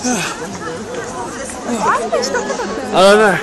I don't know.